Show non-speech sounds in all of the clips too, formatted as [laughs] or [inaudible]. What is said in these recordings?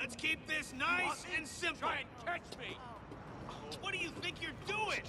Let's keep this nice and simple. Try and catch me. What do you think you're doing?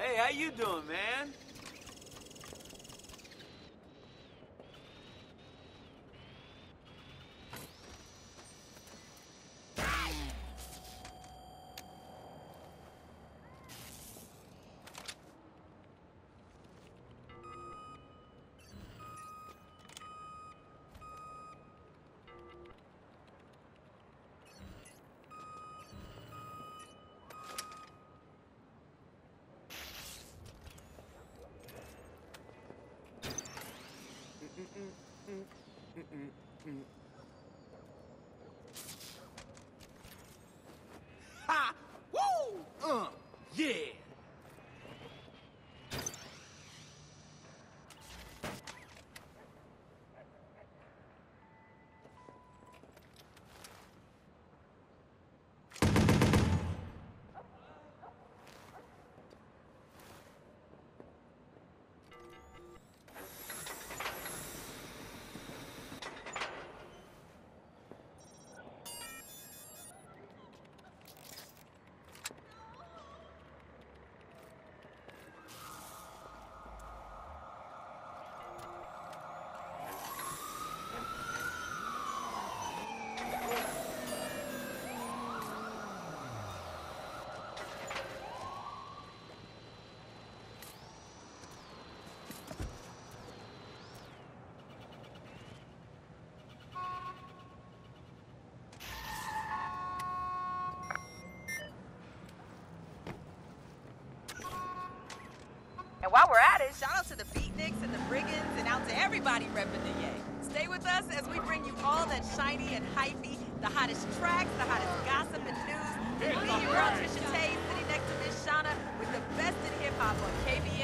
Hey, how you doing, man? Ha! Woo! Uh, yeah! And while we're at it, shout out to the beatniks and the brigands and out to everybody repping the Yay. Stay with us as we bring you all that shiny and hypey, the hottest tracks, the hottest gossip and news. And me, your girl Trisha Tay, sitting next to Miss Shauna with the best in hip hop on KBNC.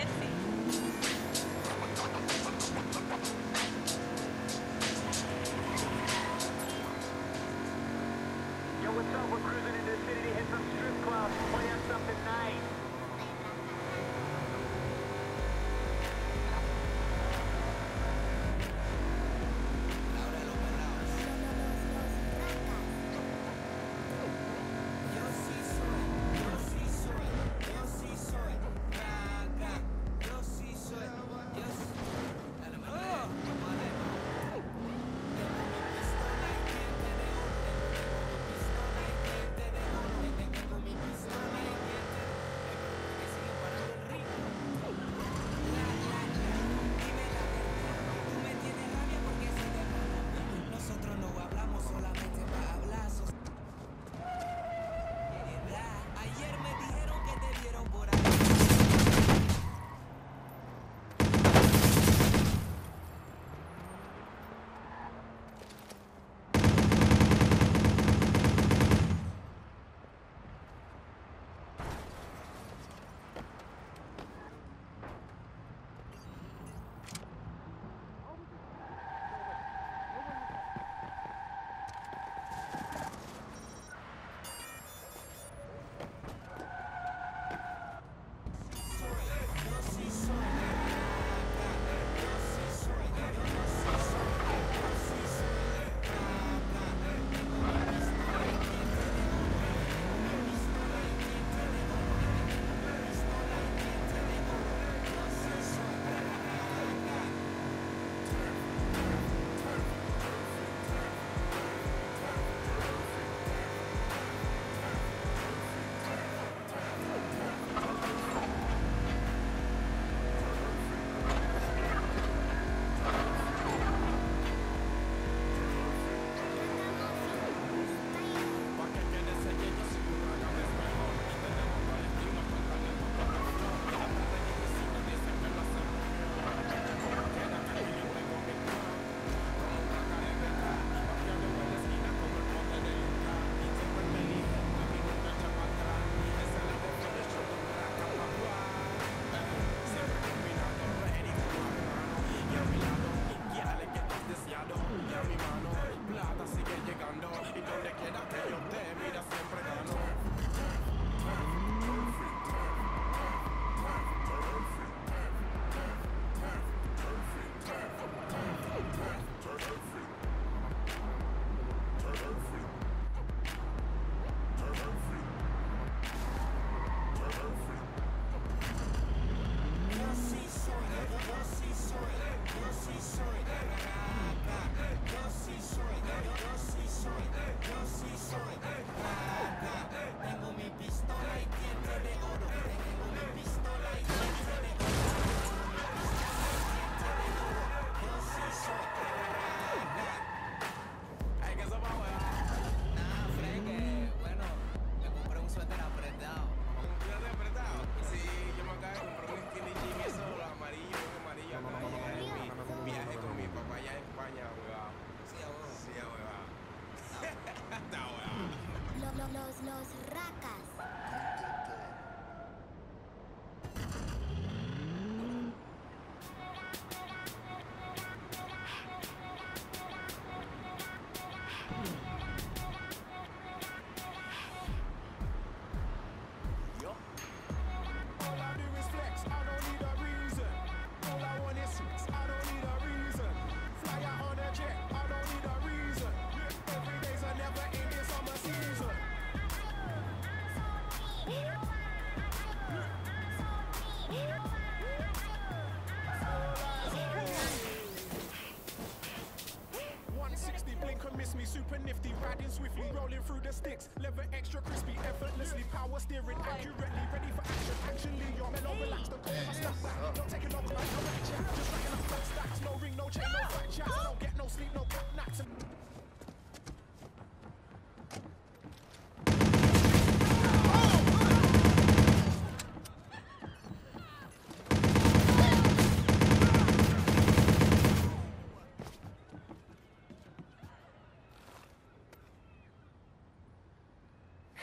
Nifty, riding swiftly, mm. rolling through the sticks. Mm. Leather extra crispy, effortlessly, power steering accurately, ready for action. Actually, you're mellow, mm. relax the core, snap back. Uh. Not taking no like no action. Just racking up fat stacks, no ring, no chain, no uh. fat chats. I don't get no sleep, no cat naps. And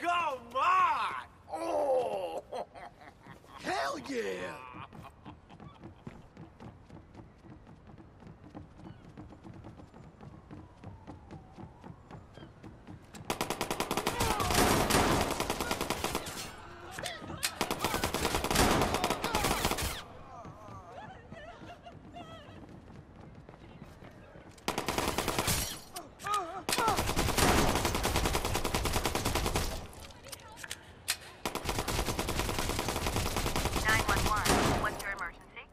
Come on! Oh! Hell yeah! Nine one one. What's your emergency?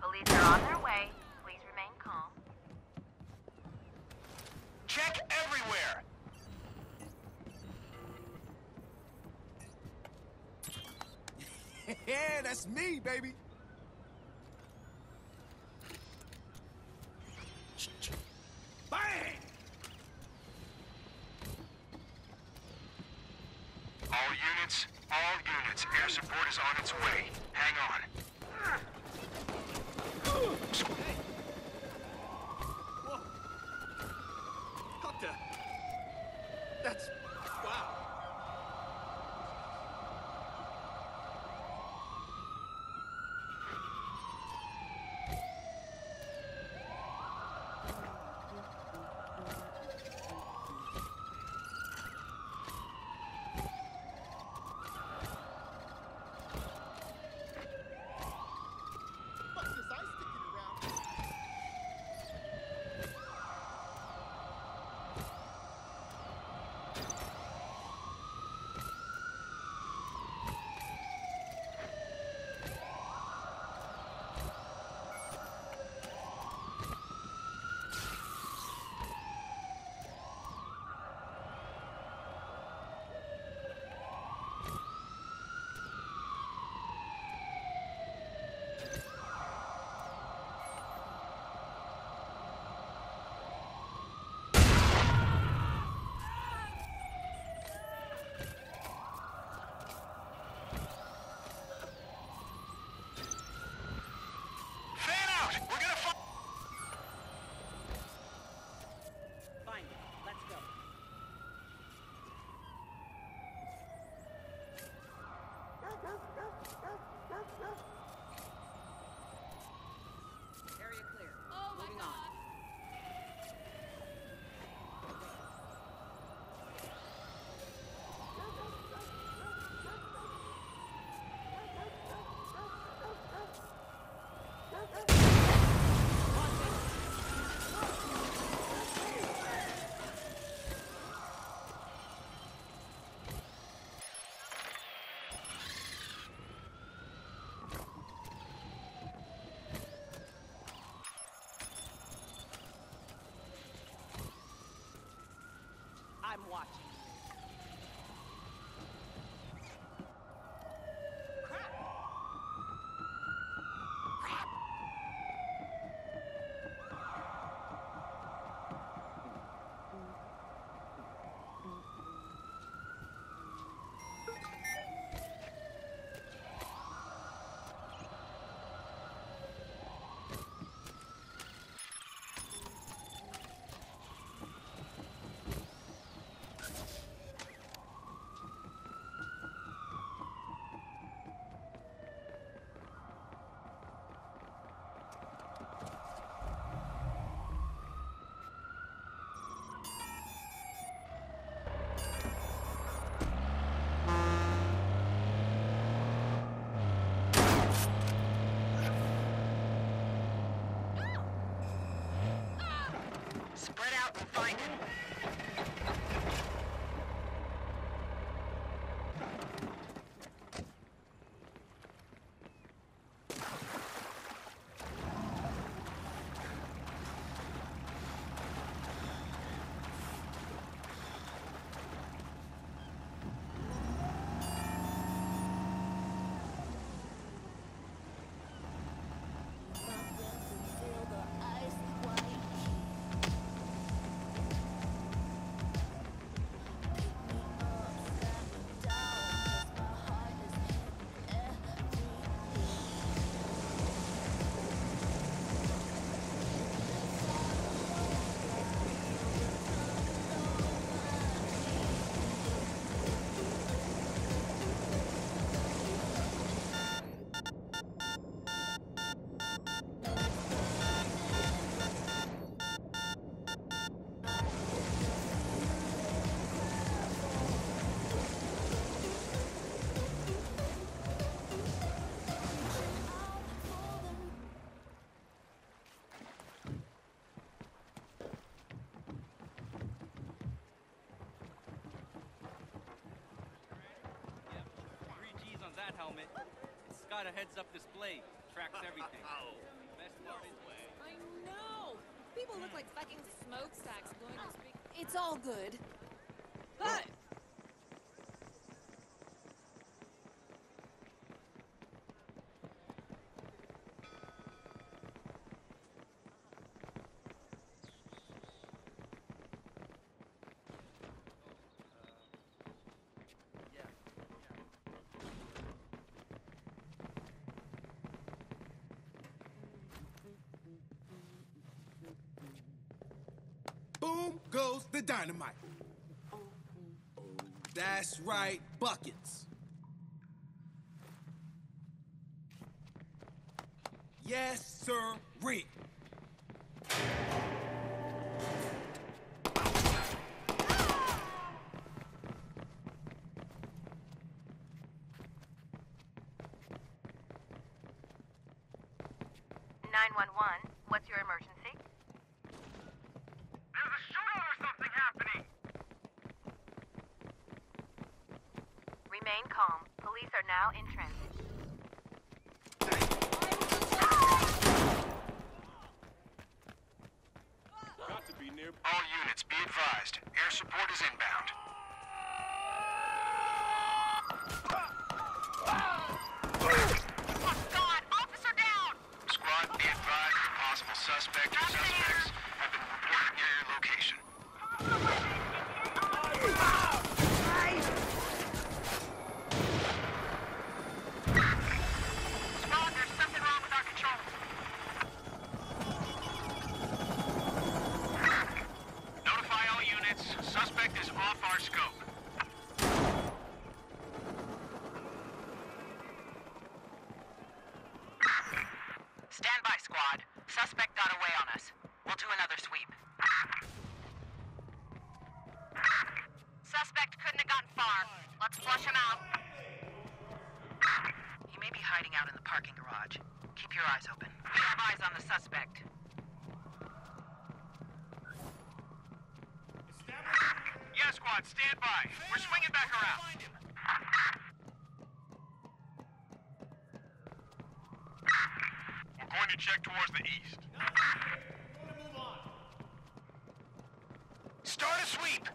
Police are on their way. Please remain calm. Check everywhere! yeah, that's me, baby. Ruff, ruff. Watching. Got a heads-up display. Tracks [laughs] everything. Oh. Best part is I know. People look like fucking smokestacks going to speak. It's all good. But goes the dynamite. That's right, buckets. Yes, sir, Rick. Nine one one. What's your emergency? Calm. Police are now in transit. All units, be advised. Air support is inbound. God, officer down! Squad, be advised the possible suspect or suspects have been reported near your location. Squad, there's something wrong with our controls. Notify all units. Suspect is off our scope. Stand by, squad. Suspect got away on us. We'll do another sweep. Suspect couldn't have gotten far. Let's flush him out. He may be hiding out in the parking garage. Keep your eyes open. We have eyes on the suspect. Yeah, squad, stand by. We're swinging back around. We're going to check towards the east. Start a sweep.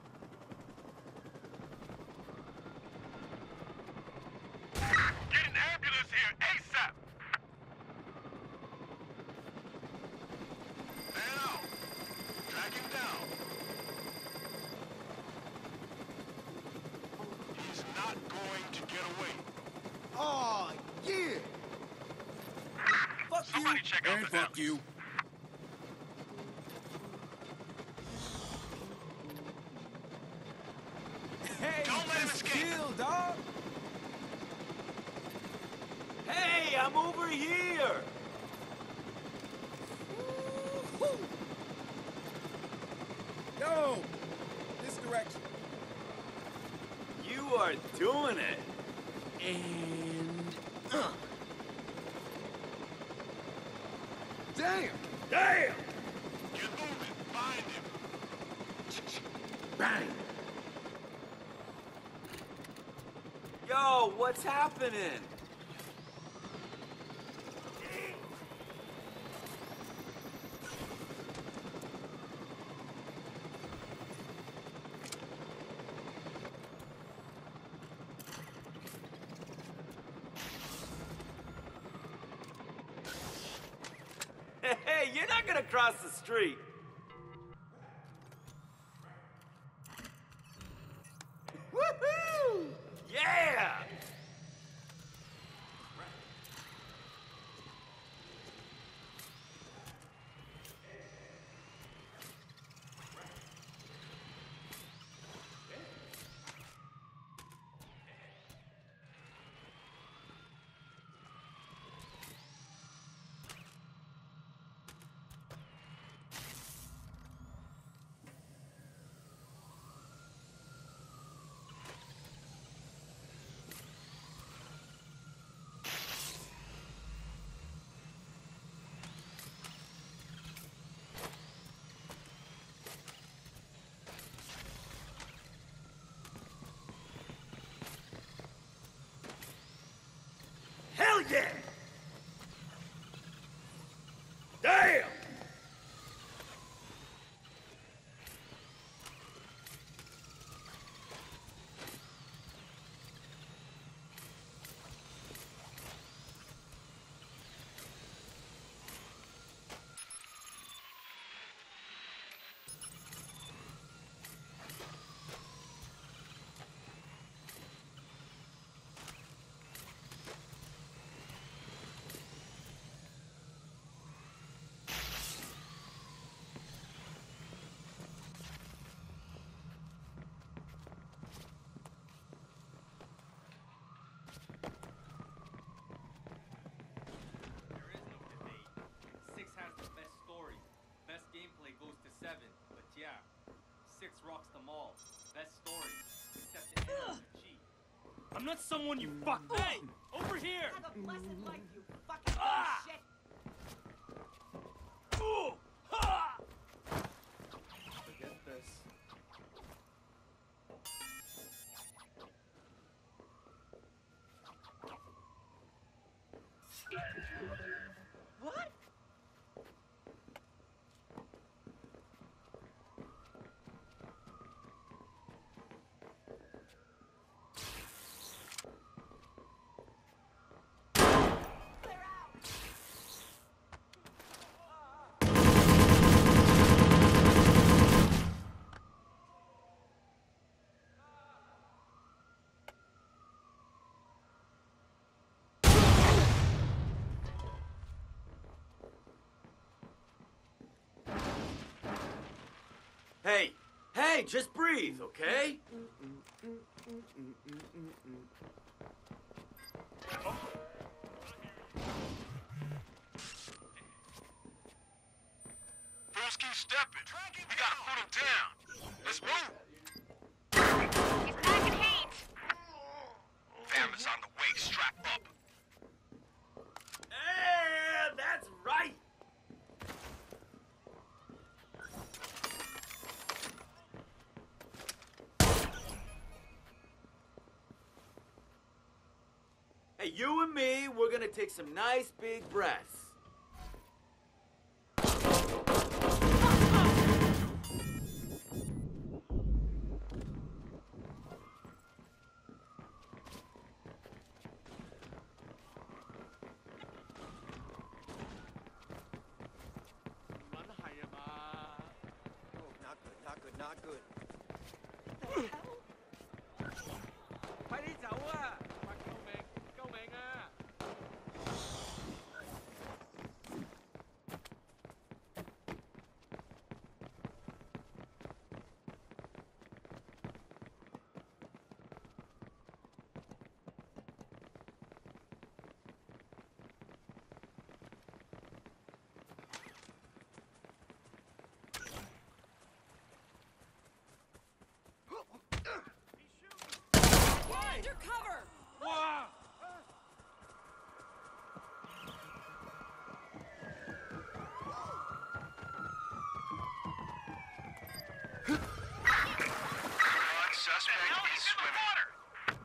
Get an ambulance here ASAP. Man out. Track him down. He's not going to get away. Oh, yeah. Fuck Somebody check out and the fuck you. Hey, Don't let him just escape. chill, dog. Hey, I'm over here! Woo-hoo. Yo, this direction. You are doing it! And uh. Damn. Damn! Get moving. Find him. Bang. Yo, what's happening? Hey, you're not gonna cross the street. I'm not someone you fuck. Hey! Over here! Hey, hey, just breathe, okay? Fools keep stepping. We gotta put them down. Let's move. He's packing heat. Fam is on the way. Strap up. You and me, we're gonna take some nice big breaths. Suspect is swimming.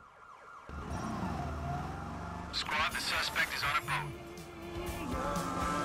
Squad, the suspect is on a boat.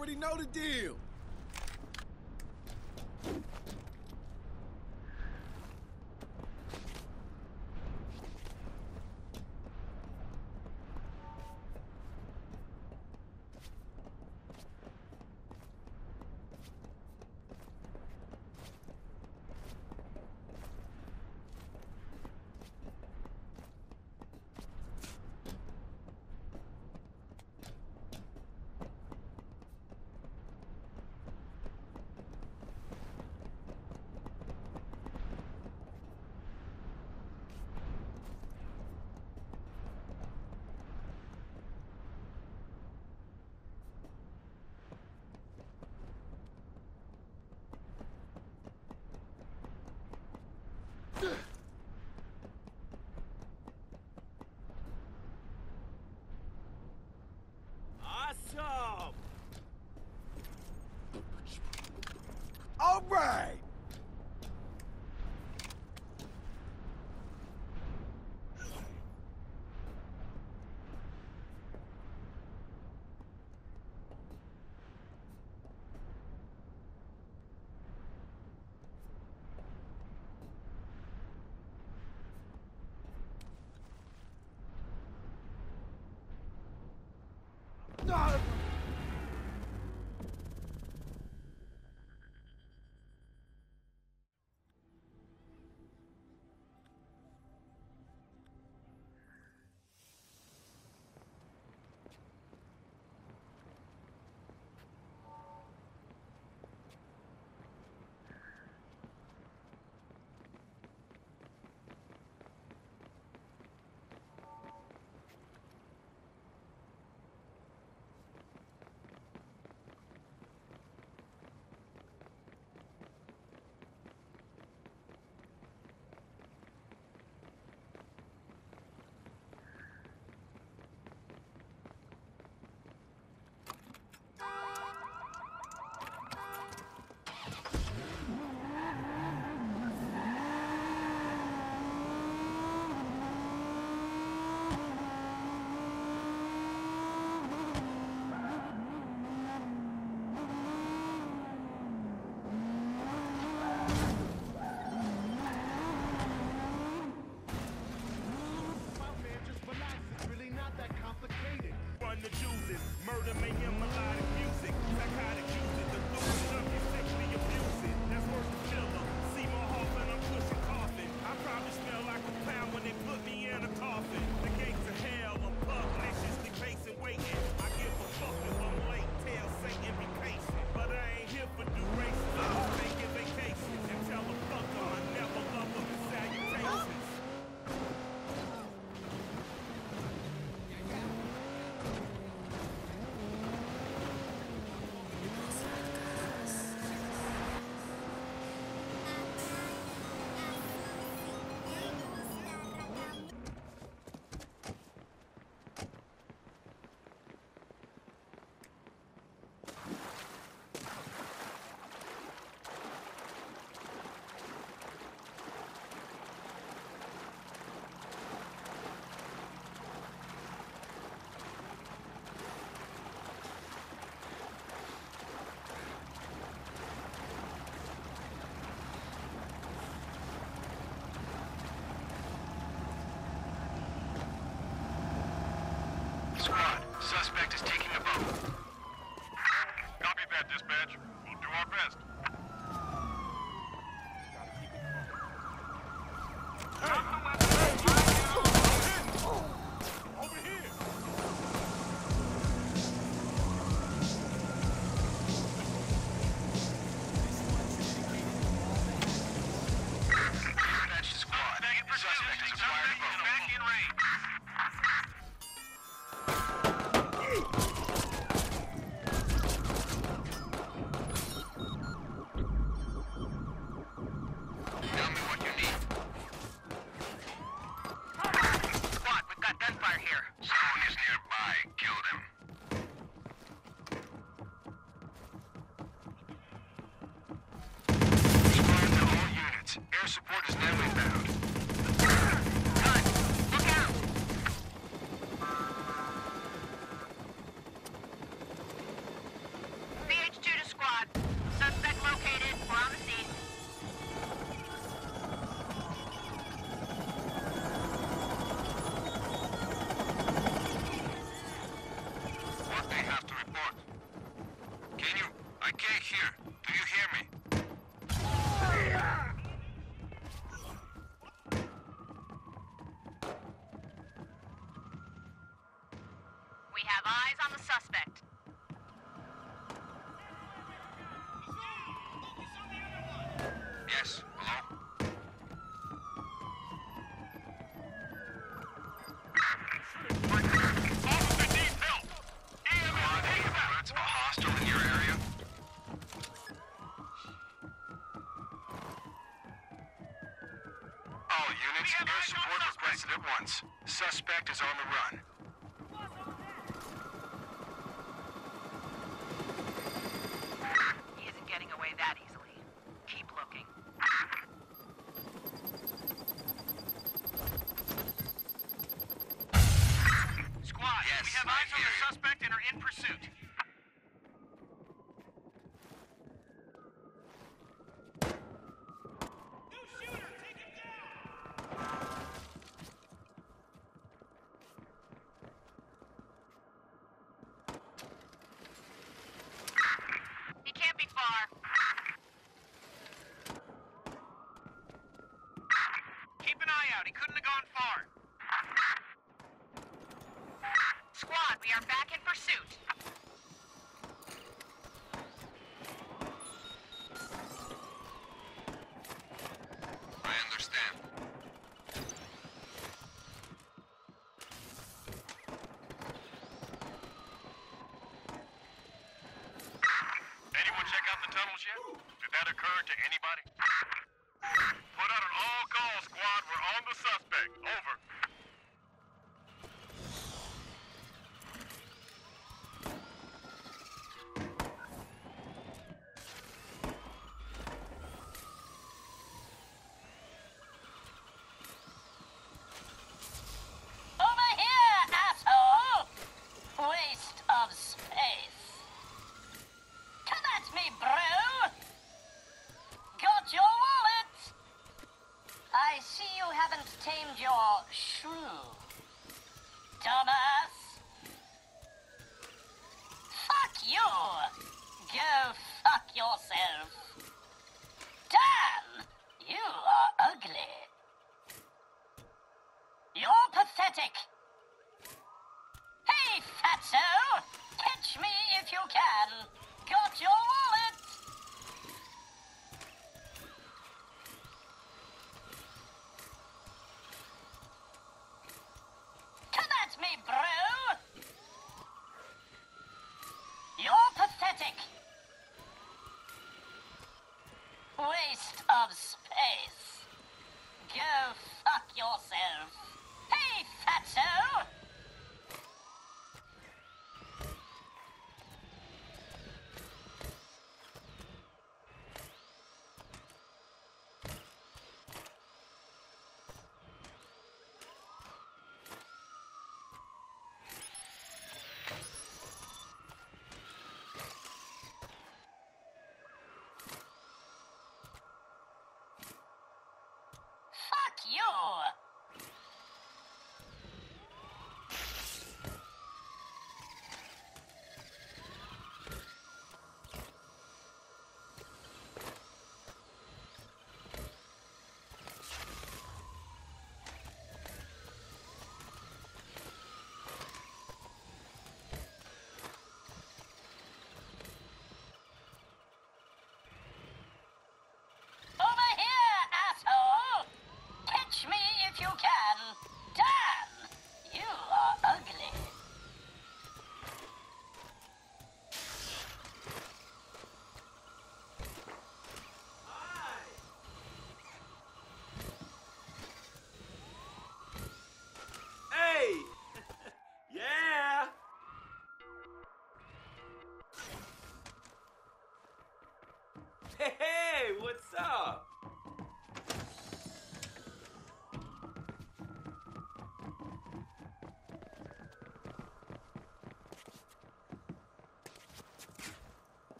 Already know the deal. and rebound. arrested at once. Suspect is on the run. Squad, yes, we have eyes on the suspect and are in pursuit.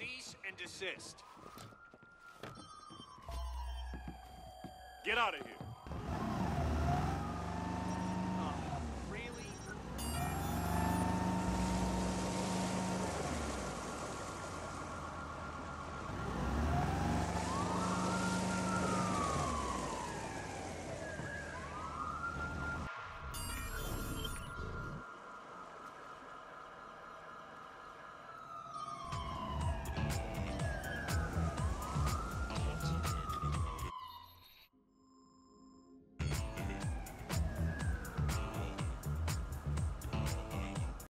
Cease and desist. Get out of here.